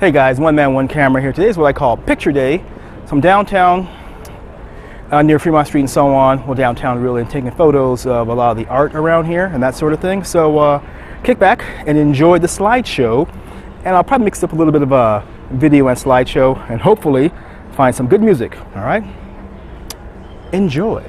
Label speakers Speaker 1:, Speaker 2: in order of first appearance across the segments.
Speaker 1: Hey guys, one man, one camera here. Today is what I call picture day. So I'm downtown, uh, near Fremont Street and so on. Well, downtown really, and taking photos of a lot of the art around here and that sort of thing. So uh, kick back and enjoy the slideshow. And I'll probably mix up a little bit of a video and slideshow and hopefully find some good music. All right? Enjoy.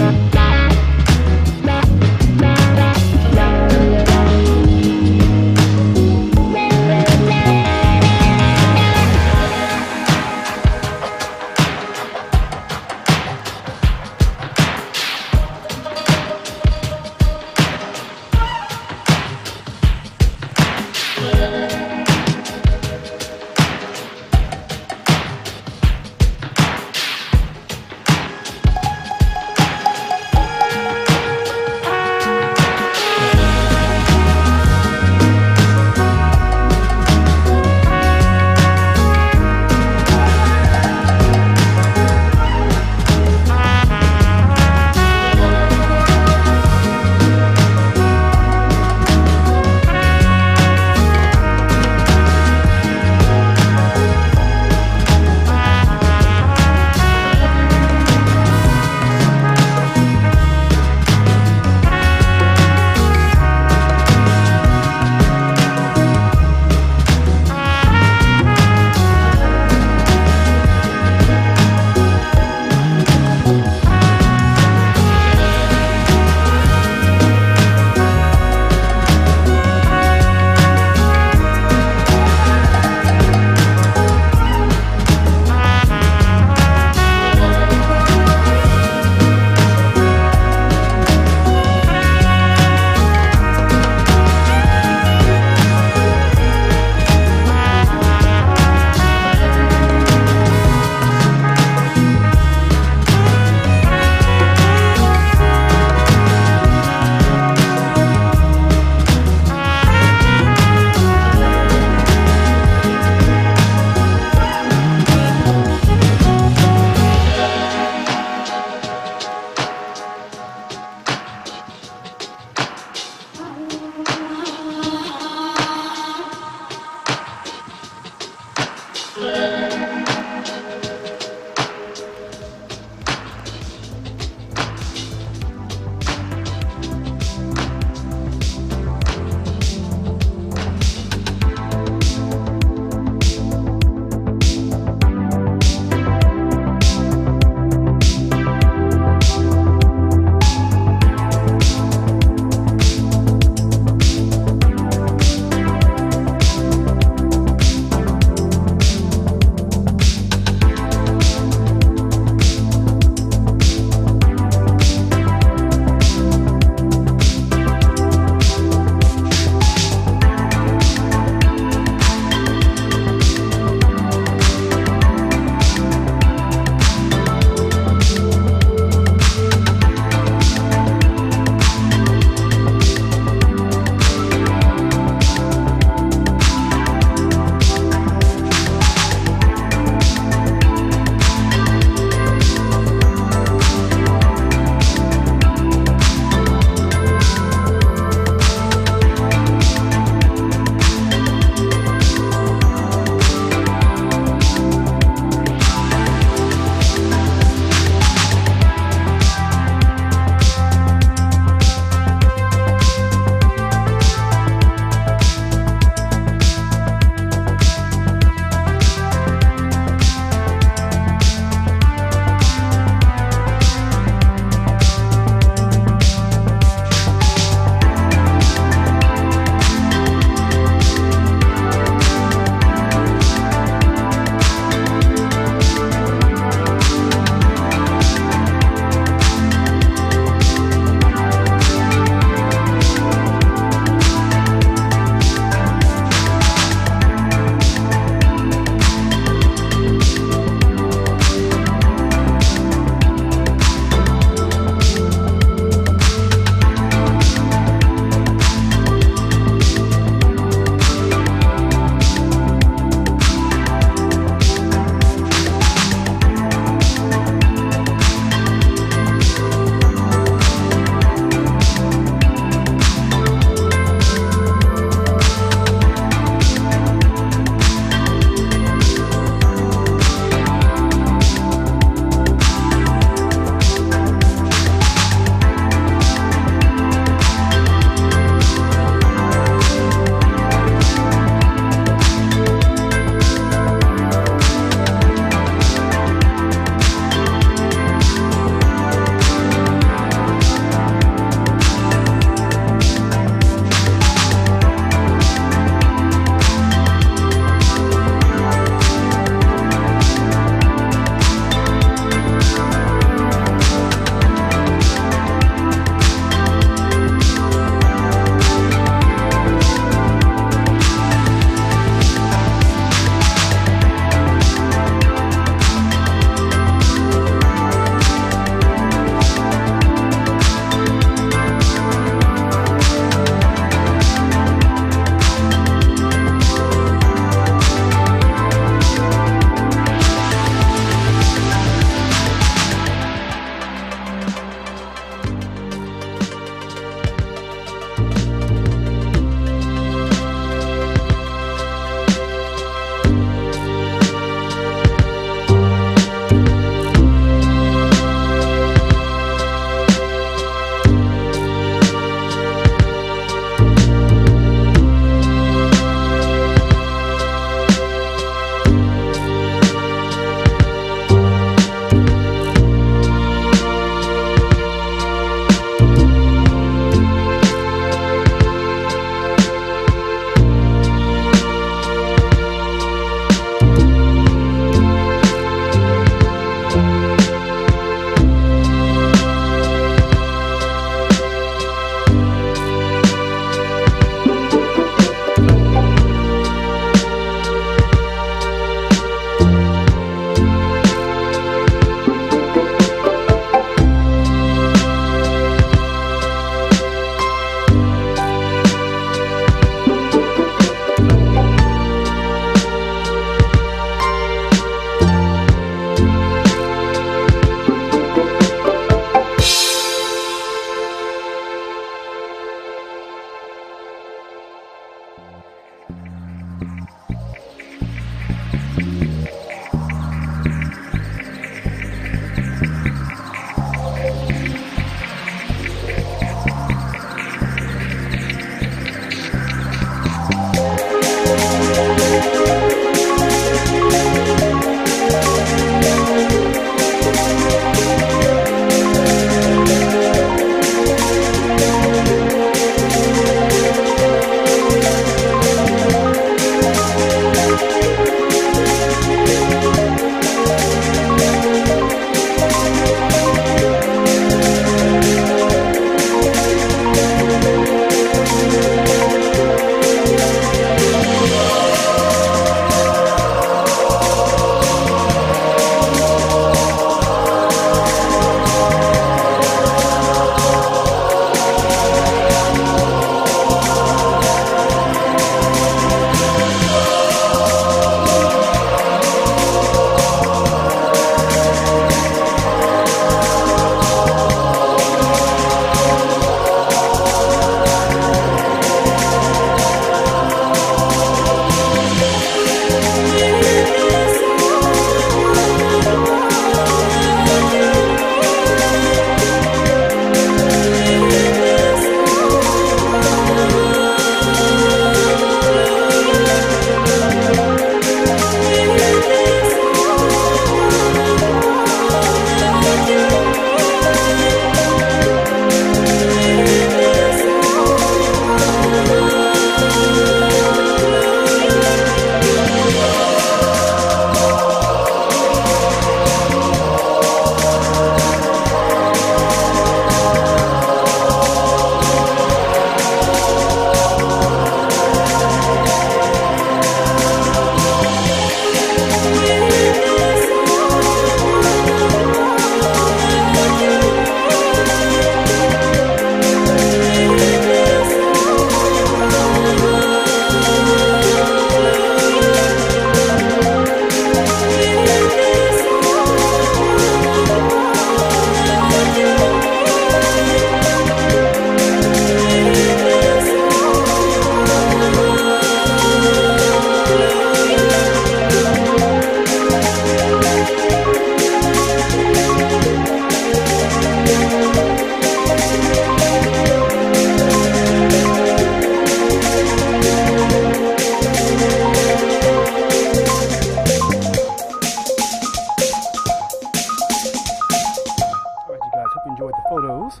Speaker 1: Enjoyed the photos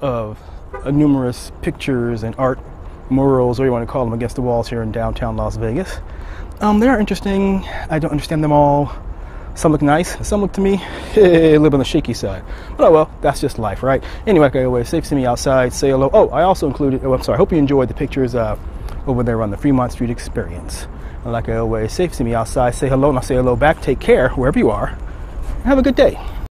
Speaker 1: of numerous pictures and art murals, or you want to call them, against the walls here in downtown Las Vegas. Um, they are interesting. I don't understand them all. Some look nice, some look to me a little on the shaky side. But oh well, that's just life, right? Anyway, like I always say, see me outside, say hello. Oh, I also included, oh, I'm sorry, I hope you enjoyed the pictures uh, over there on the Fremont Street Experience. And like I always say, see me outside, say hello, and I'll say hello back. Take care wherever you are. Have a good day.